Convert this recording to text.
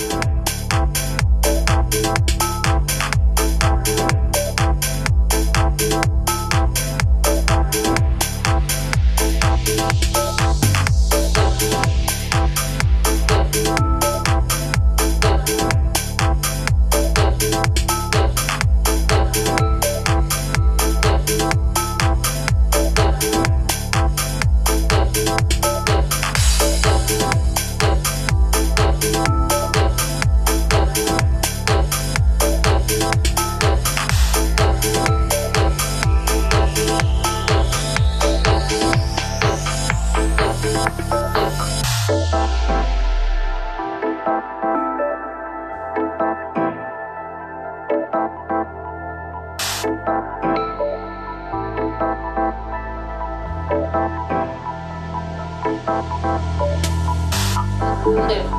you Yeah.